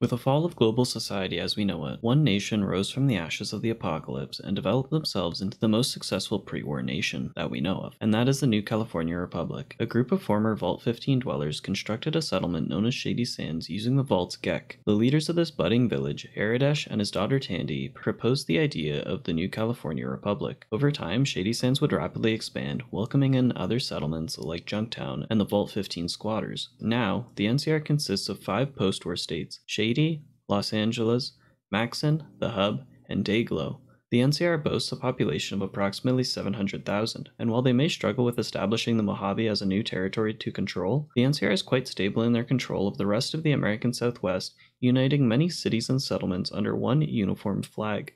With the fall of global society as we know it, one nation rose from the ashes of the apocalypse and developed themselves into the most successful pre war nation that we know of, and that is the New California Republic. A group of former Vault 15 dwellers constructed a settlement known as Shady Sands using the Vault's GECK. The leaders of this budding village, Aradesh and his daughter Tandy, proposed the idea of the New California Republic. Over time, Shady Sands would rapidly expand, welcoming in other settlements like Junktown and the Vault 15 squatters. Now, the NCR consists of five post war states Shady Shady, Los Angeles, Maxson, The Hub, and Dayglow. The NCR boasts a population of approximately 700,000, and while they may struggle with establishing the Mojave as a new territory to control, the NCR is quite stable in their control of the rest of the American Southwest, uniting many cities and settlements under one uniform flag.